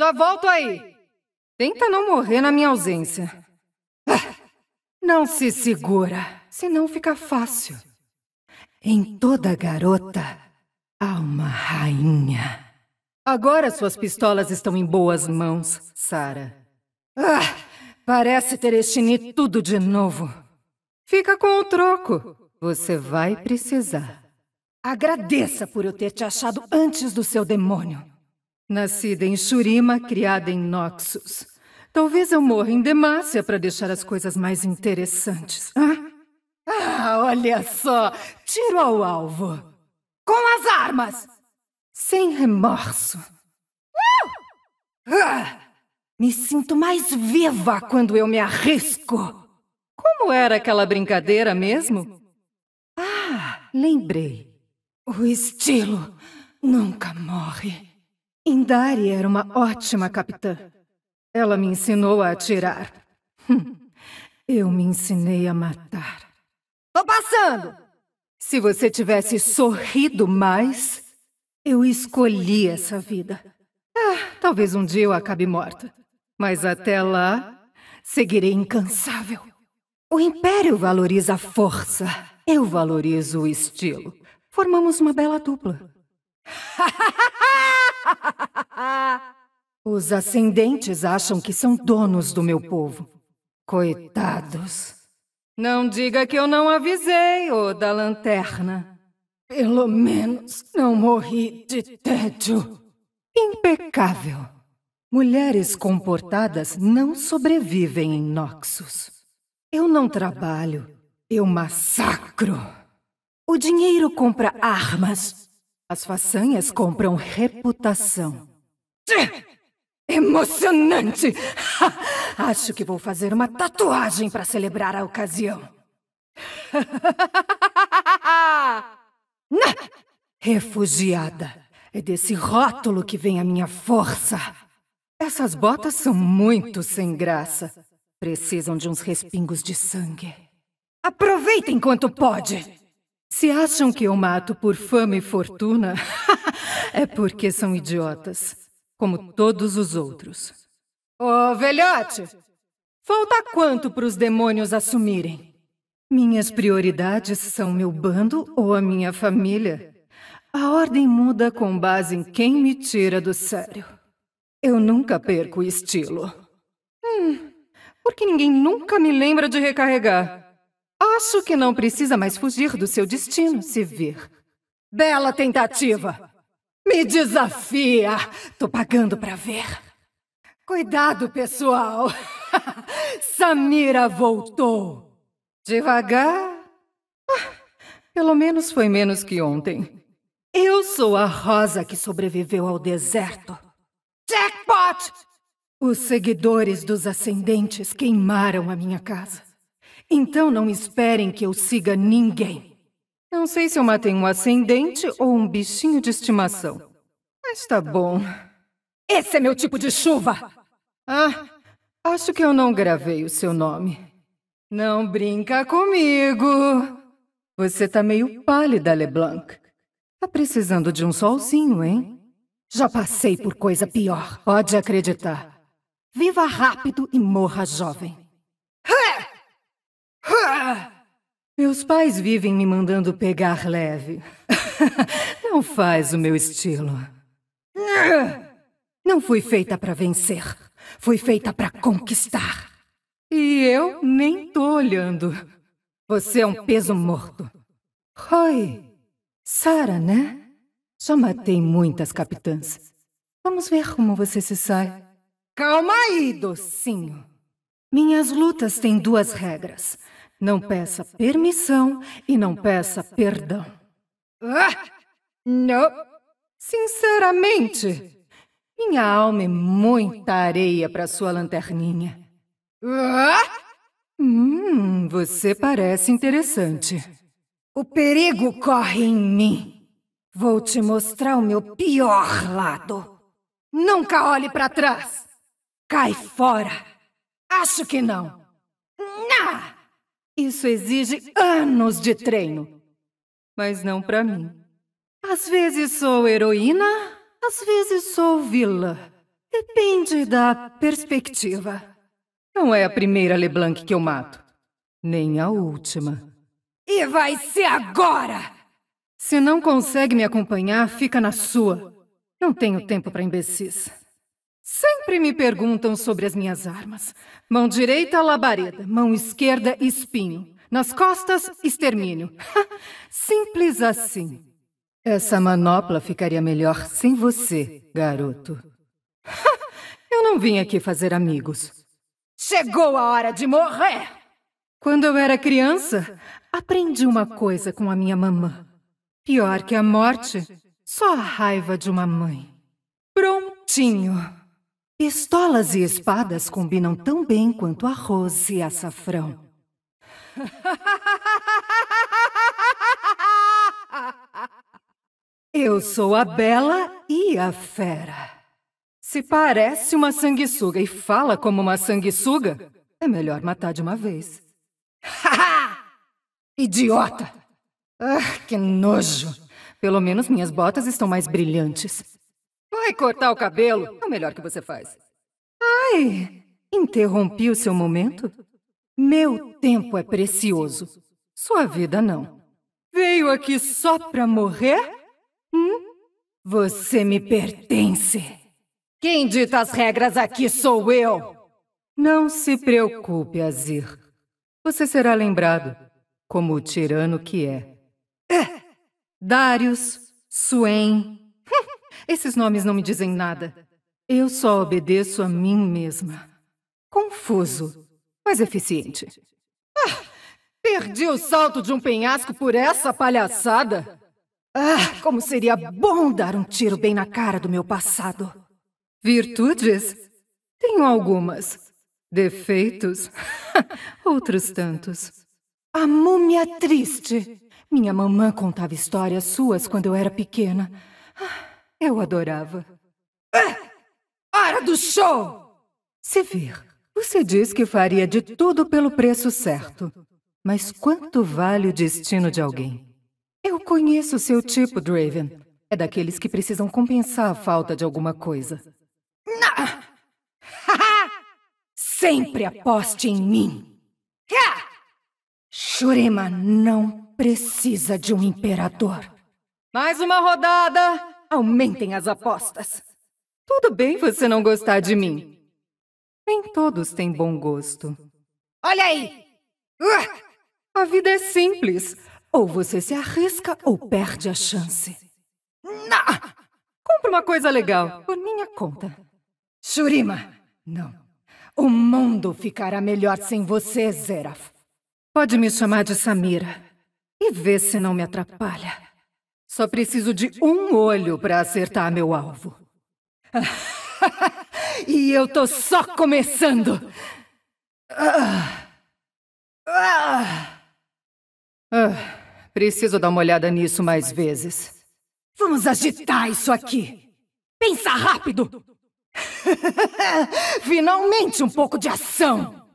Já volto aí. Tenta não morrer na minha ausência. Ah, não se segura, senão fica fácil. Em toda garota há uma rainha. Agora suas pistolas estão em boas mãos, Sara. Ah, parece ter este tudo de novo. Fica com o troco. Você vai precisar. Agradeça por eu ter te achado antes do seu demônio. Nascida em Shurima, criada em Noxus. Talvez eu morra em Demácia para deixar as coisas mais interessantes. Ah? ah, olha só! Tiro ao alvo. Com as armas! Sem remorso. Ah, me sinto mais viva quando eu me arrisco. Como era aquela brincadeira mesmo? Ah, lembrei. O estilo nunca morre. Indari era uma ótima capitã. Ela me ensinou a atirar. Hum, eu me ensinei a matar. Tô passando! Se você tivesse sorrido mais, eu escolhi essa vida. Ah, talvez um dia eu acabe morta. Mas até lá, seguirei incansável. O Império valoriza a força. Eu valorizo o estilo. Formamos uma bela dupla. Os ascendentes acham que são donos do meu povo. Coitados. Não diga que eu não avisei, ô da lanterna. Pelo menos não morri de tédio. Impecável. Mulheres comportadas não sobrevivem em Noxus. Eu não trabalho, eu massacro. O dinheiro compra armas, as façanhas compram reputação. Emocionante! Acho que vou fazer uma tatuagem para celebrar a ocasião. Refugiada. É desse rótulo que vem a minha força. Essas botas são muito sem graça. Precisam de uns respingos de sangue. Aproveita enquanto pode! Se acham que eu mato por fama e fortuna, é porque são idiotas, como todos os outros. Ô, oh, velhote! Falta quanto para os demônios assumirem? Minhas prioridades são meu bando ou a minha família. A ordem muda com base em quem me tira do sério. Eu nunca perco o estilo. Hum, porque ninguém nunca me lembra de recarregar. Acho que não precisa mais fugir do seu destino, se vir. Bela tentativa! Me desafia! Tô pagando para ver. Cuidado, pessoal! Samira voltou! Devagar? Ah, pelo menos foi menos que ontem. Eu sou a rosa que sobreviveu ao deserto. Jackpot! Os seguidores dos ascendentes queimaram a minha casa. Então não esperem que eu siga ninguém. Não sei se eu matei um ascendente ou um bichinho de estimação. Mas tá bom. Esse é meu tipo de chuva! Ah, acho que eu não gravei o seu nome. Não brinca comigo! Você tá meio pálida, LeBlanc. Tá precisando de um solzinho, hein? Já passei por coisa pior, pode acreditar. Viva rápido e morra jovem. Meus pais vivem me mandando pegar leve. Não faz o meu estilo. Não fui feita para vencer. Fui feita para conquistar. E eu nem tô olhando. Você é um peso morto. Roy. Sara, né? Já matei muitas capitãs. Vamos ver como você se sai. Calma aí, docinho. Minhas lutas têm duas regras. Não peça permissão e não peça perdão. Ah, não. Sinceramente, minha alma é muita areia para sua lanterninha. Ah? Hum, você parece interessante. O perigo corre em mim. Vou te mostrar o meu pior lado. Nunca olhe para trás. Cai fora. Acho que não. Isso exige anos de treino. Mas não para mim. Às vezes sou heroína, às vezes sou vilã. Depende da perspectiva. Não é a primeira LeBlanc que eu mato, nem a última. E vai ser agora! Se não consegue me acompanhar, fica na sua. Não tenho tempo para imbecis. Sempre me perguntam sobre as minhas armas. Mão direita, labareda. Mão esquerda, espinho. Nas costas, extermínio. Simples assim. Essa manopla ficaria melhor sem você, garoto. Eu não vim aqui fazer amigos. Chegou a hora de morrer! Quando eu era criança, aprendi uma coisa com a minha mamã. Pior que a morte, só a raiva de uma mãe. Prontinho! Pistolas e espadas combinam tão bem quanto arroz e açafrão. Eu sou a Bela e a Fera. Se parece uma sanguessuga e fala como uma sanguessuga, é melhor matar de uma vez. Idiota! Ah, que nojo! Pelo menos minhas botas estão mais brilhantes. Cortar o cabelo? É o melhor que você faz. Ai, interrompi o seu momento? Meu tempo é precioso. Sua vida não. Veio aqui só pra morrer? Hum? Você me pertence. Quem dita as regras aqui sou eu. Não se preocupe, Azir. Você será lembrado como o tirano que é. é. Darius, Swain. Esses nomes não me dizem nada. Eu só obedeço a mim mesma. Confuso, mas eficiente. Ah, perdi o salto de um penhasco por essa palhaçada. Ah, como seria bom dar um tiro bem na cara do meu passado. Virtudes? Tenho algumas. Defeitos? Outros tantos. A múmia triste. Minha mamã contava histórias suas quando eu era pequena. Ah, eu adorava. Ah, hora do show! Se vir, você diz que faria de tudo pelo preço certo. Mas quanto vale o destino de alguém? Eu conheço seu tipo, Draven. É daqueles que precisam compensar a falta de alguma coisa. Não! Sempre aposte em mim! Shurima não precisa de um imperador. Mais uma rodada! Aumentem as apostas. Tudo bem você não gostar de mim. Nem todos têm bom gosto. Olha aí! A vida é simples. Ou você se arrisca ou perde a chance. Não! Compre uma coisa legal, por minha conta. Shurima, não. O mundo ficará melhor sem você, Zeraf. Pode me chamar de Samira. E vê se não me atrapalha. Só preciso de um olho para acertar meu alvo. e eu tô só começando. Ah. Ah. Ah. Preciso dar uma olhada nisso mais vezes. Vamos agitar isso aqui. Pensa rápido! Finalmente um pouco de ação!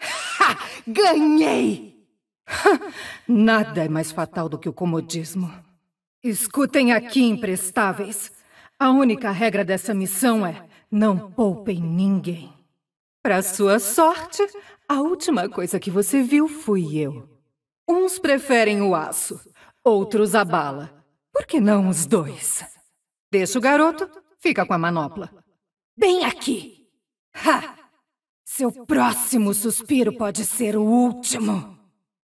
Ganhei! Nada é mais fatal do que o comodismo. Escutem aqui, imprestáveis. A única regra dessa missão é: não poupem ninguém. Para sua sorte, a última coisa que você viu fui eu. Uns preferem o aço, outros a bala. Por que não os dois? Deixa o garoto, fica com a manopla. Bem aqui! Ha! Seu próximo suspiro pode ser o último.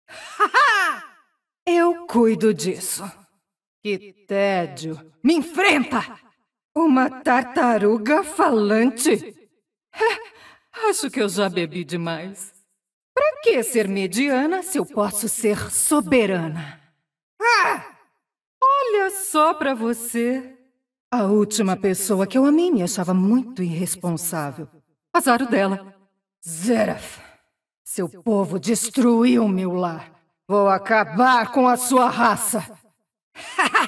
Eu cuido disso. Que tédio! Me enfrenta! Uma tartaruga falante? Acho que eu já bebi demais. Pra que ser mediana se eu posso ser soberana? Ah! Olha só pra você. A última pessoa que eu amei me achava muito irresponsável. Azar dela. Zeraf, seu povo destruiu meu lar. Vou acabar com a sua raça. Ha ha!